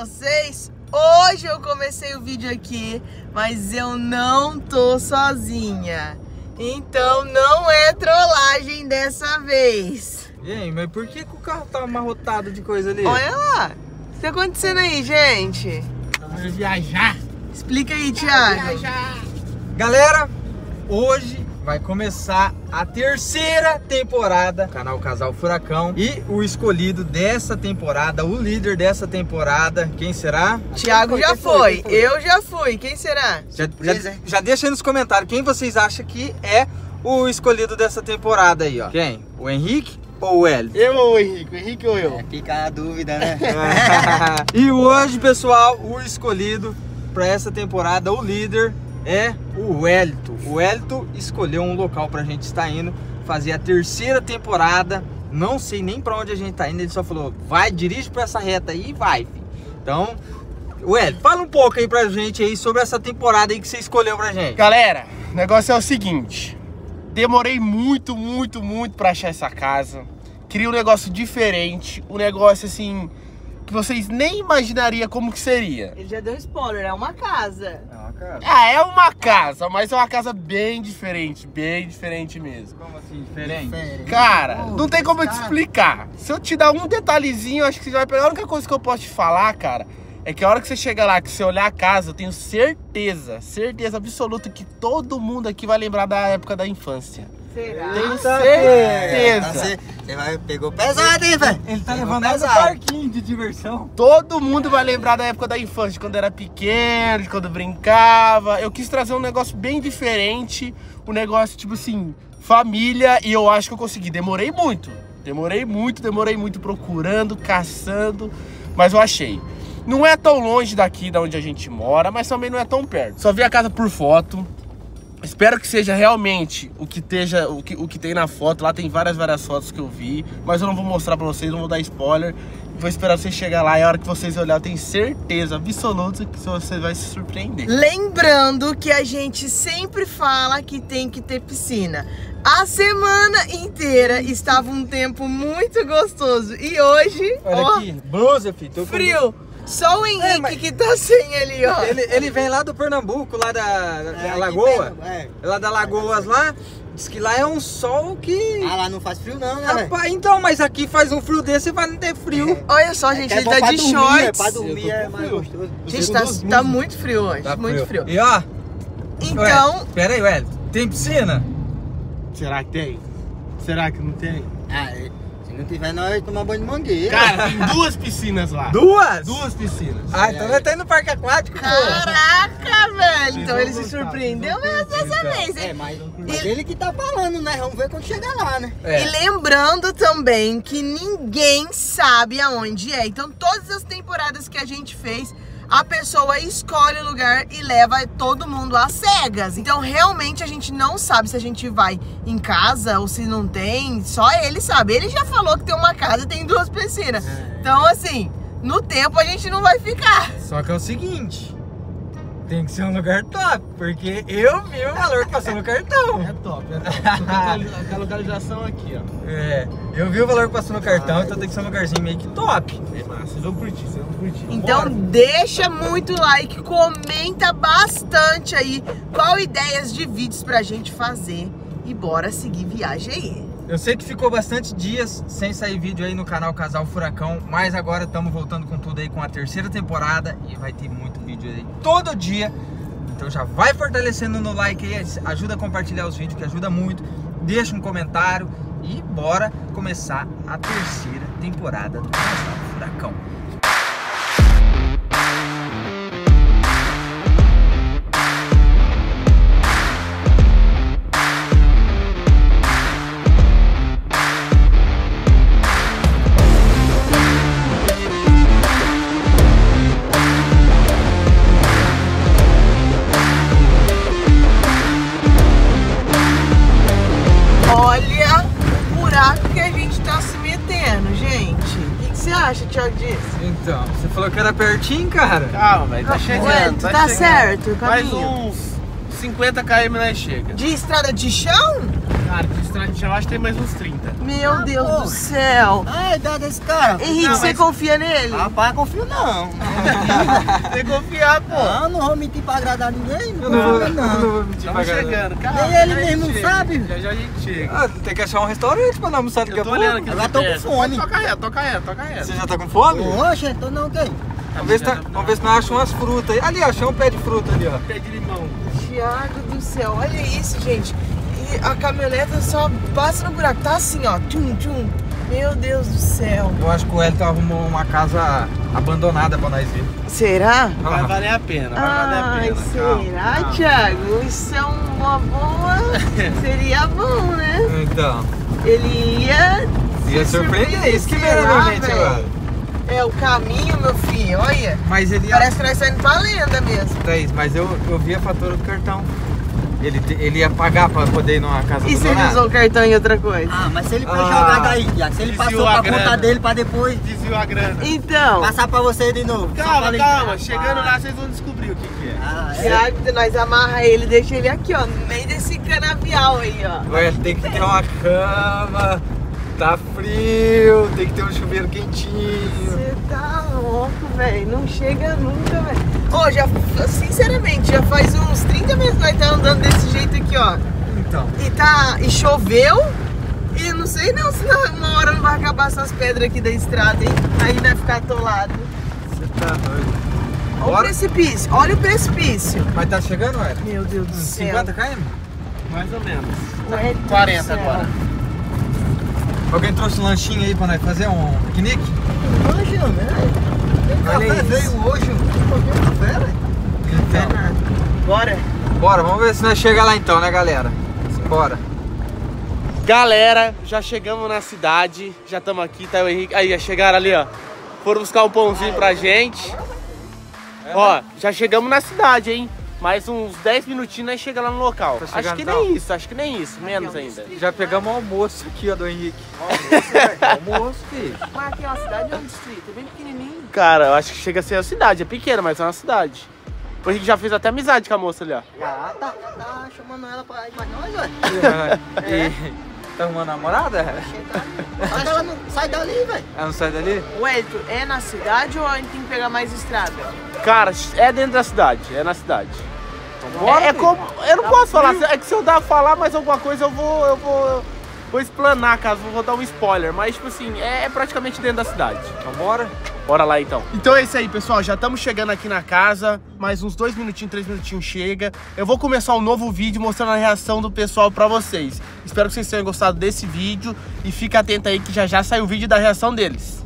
vocês? Hoje eu comecei o vídeo aqui, mas eu não tô sozinha. Então não é trollagem dessa vez. E aí, mas por que, que o carro tá amarrotado de coisa ali? Olha lá. O que tá acontecendo aí, gente? Vamos viajar. Explica aí, Thiago. Galera, hoje vai começar a terceira temporada do canal Casal Furacão e o escolhido dessa temporada, o líder dessa temporada, quem será? Thiago já foi, eu já fui. Quem será? Já, já, já deixa aí nos comentários quem vocês acham que é o escolhido dessa temporada aí, ó. Quem? O Henrique ou o Hélio? Eu ou o Henrique? O Henrique ou eu? É, fica a dúvida, né? e hoje, pessoal, o escolhido para essa temporada, o líder é o Hélito. O Hélito escolheu um local pra gente estar indo fazer a terceira temporada. Não sei nem pra onde a gente tá indo, ele só falou: "Vai, dirige pra essa reta aí e vai". Filho. Então, Hélito, fala um pouco aí pra gente aí sobre essa temporada aí que você escolheu pra gente. Galera, o negócio é o seguinte. Demorei muito, muito, muito pra achar essa casa. Queria um negócio diferente, um negócio assim que vocês nem imaginariam como que seria. Ele já deu spoiler, é uma casa. Ah, é uma casa, mas é uma casa bem diferente, bem diferente mesmo. Como assim, diferente? Cara, não tem como eu te explicar. Se eu te dar um detalhezinho, acho que você vai pegar. A única coisa que eu posso te falar, cara, é que a hora que você chegar lá, que você olhar a casa, eu tenho certeza, certeza absoluta que todo mundo aqui vai lembrar da época da infância. Será? Tenho certeza. Você, você vai, pegou pesado, hein, velho? Ele tá Pegou levando pesado. parquinho de diversão. Todo mundo vai lembrar da época da infância, de quando era pequeno, de quando brincava. Eu quis trazer um negócio bem diferente, um negócio tipo assim, família, e eu acho que eu consegui. Demorei muito, demorei muito, demorei muito procurando, caçando, mas eu achei. Não é tão longe daqui da onde a gente mora, mas também não é tão perto. Só vi a casa por foto. Espero que seja realmente o que, esteja, o, que, o que tem na foto. Lá tem várias, várias fotos que eu vi. Mas eu não vou mostrar pra vocês, não vou dar spoiler. Vou esperar vocês chegar lá e a hora que vocês olharem, eu tenho certeza absoluta que você vai se surpreender. Lembrando que a gente sempre fala que tem que ter piscina. A semana inteira estava um tempo muito gostoso e hoje, Olha ó, aqui, blusa, filho. tô com- frio. Só o Henrique mas- que tá sem ali, ó. Ele, ele vem lá do Pernambuco, lá da, da É, aqui Lagoa. perto, é. Lá da Lagoas lá. Diz que lá é um sol que. Ah, lá não faz frio não, né? Rapaz, então, mas aqui faz um frio desse e vai não ter frio. Olha só, gente, É ele tá de dormir, shorts. É, pra dormir é mais frio. gostoso. Gente, tá, tá muito frio hoje, Tá muito frio. E ó, Então, Ué, pera aí, Hélio. Tem piscina? Será que tem? Será que não tem? Ah, é, não tiver, nós vamos tomar banho de mangueira. Cara, tem duas piscinas lá. Duas? Duas piscinas. Ah, então nós tá indo no parque aquático, pô. caraca, velho. Então ele se surpreendeu mesmo dessa vez, É, hein? mas, mas ele que tá falando, né? Vamos ver quando chegar lá, né? É. E lembrando também que ninguém sabe aonde é. Então, todas as temporadas que a gente fez, a pessoa escolhe o lugar e leva todo mundo às cegas. Então, realmente, a gente não sabe se a gente vai em casa ou se não tem. Só ele sabe. Ele já falou que tem uma casa e tem duas piscinas. Então, assim, no tempo a gente não vai ficar. Só que é o seguinte. Tem que ser um lugar top, porque eu vi o valor que passou no cartão. É top, é top. A localização aqui, ó. É, eu vi o valor que passou no cartão, então tem que ser um lugarzinho meio que top. É massa, vocês vão curtir, vocês vão curtir. Então Bora. deixa muito like, comenta bastante aí qual ideias de vídeos pra gente fazer e bora seguir viagem aí. Eu sei que ficou bastante dias sem sair vídeo aí no canal Casal Furacão, mas agora estamos voltando com tudo aí com a terceira temporada e vai ter muito vídeo aí todo dia. Então já vai fortalecendo no like aí, ajuda a compartilhar os vídeos que ajuda muito. Deixa um comentário e bora começar a terceira temporada do Casal Furacão. Você falou que era pertinho, cara? Calma, velho, tá chegando. Ué, tu tá chegando. certo o Mais caminho? uns 50 km nós chega. De estrada de chão? Cara, chão, acho que tem mais uns 30. Meu Ah, Deus pô. do céu. Ah, a ideia desse cara. Henrique, Não, você mas- confia nele? Rapaz, confio não. Tem que confiar, pô. Não, não vou mentir pra agradar ninguém. Eu não vou, eu não vou mentir pra Estamos galera. chegando, cara. Nem ele já a mesmo chega. sabe. Já já a gente chega. Ah, tem que achar um restaurante pra nós almoçar daqui a Eu tô pouco. olhando aqui no Agora tô com fome. Toca reto, toca reto, toca reto. Você já tá com fome? Oxe, então não, ok. Vamos ver se, tá- vamos ver se nós achamos umas frutas aí. Ali, ó, achei um pé de fruta ali, ó. Pé de limão. Thiago do céu, olha isso, gente. E a caminhoneta só passa no buraco. Tá assim, ó. Tchum, tchum. Meu Deus do céu. Eu acho que o Elton arrumou uma casa abandonada pra nós ir. Será? Vai valer a pena, vai valer a pena. será, calma. Thiago? Isso é uma boa. Seria bom, né? Então, Ele ia. ia surpreender. Isso que veio na mente agora. É o caminho, meu filho. Olha. Mas ele ia... Parece que nós saímos pra lenda mesmo. Thaís, mas eu, eu vi a fatura do cartão. Ele, te- ele ia pagar pra poder ir numa casa E se ele usou o cartão em outra coisa? Ah, mas se ele foi Ah. jogar daí, Tiago, se ele passou a pra grana. conta dele pra depois Desviou a grana. Então, passar pra você de novo. Calma, calma. Chegando lá, vocês vão descobrir o que, que é. Ah, é. Thiago, nós amarra ele e deixa ele aqui, ó, no meio desse canavial aí, ó. Ué, tem que ter uma cama, tá frio, tem que ter um chuveiro quentinho. Você tá louco, velho. Não chega nunca, velho. Ô, já, sinceramente, já faz uns 30 meses que nós tá andando desse jeito aqui, ó. Então, E tá. E choveu. E não sei não se na- uma hora não vai acabar essas pedras aqui da estrada, hein? Aí vai ficar atolado. você tá doido. Olha o Bora. precipício, olha o precipício. Mas tá chegando, ué? Meu Deus do Uns céu. 50 km? Mais ou menos. Do 40 céu. agora. Alguém trouxe um lanchinho aí pra nós fazer um piquenique? Imagina, né? Tem café veio hoje, tem café, velho. Então, Bora. bora, vamos ver se nós chega lá então, né, galera? Bora. Galera, já chegamos na cidade, já estamos aqui, tá o Henrique. Aí, já chegaram ali, ó. Foram buscar um pãozinho pra gente. Ó, já chegamos na cidade, hein? Mais uns 10 minutinhos nós chegamos lá no local. Tá acho que então? nem isso, acho que nem isso, menos ainda. Já pegamos o almoço aqui, ó, do Henrique. Almoço. Almoço, filho. Mas aqui é uma cidade ou um distrito? É bem pequenininho. Cara, eu acho que chega a ser a cidade, é pequena, mas é uma cidade. O Henrique já fez até amizade com a moça ali, ó. Ah, tá, tá chamando ela pra ir mais nós, velho. E tá arrumando namorada? Sai dela, não- sai dali, velho. Ela não sai dali? O Elton, é na cidade ou a gente tem que pegar mais estrada? Cara, é dentro da cidade, é na cidade. Bora, é, é como. Eu não Tá posso falar, frio. é que se eu dar falar mais alguma coisa, eu vou. Eu vou. Vou explanar, caso vou dar um spoiler. Mas, tipo assim, é, é praticamente dentro da cidade. Então bora. Bora lá então. Então é isso aí, pessoal. Já estamos chegando aqui na casa. Mais uns dois minutinhos, três minutinhos chega. Eu vou começar um novo vídeo mostrando a reação do pessoal pra vocês. Espero que vocês tenham gostado desse vídeo. E fica atento aí que já já sai o vídeo da reação deles.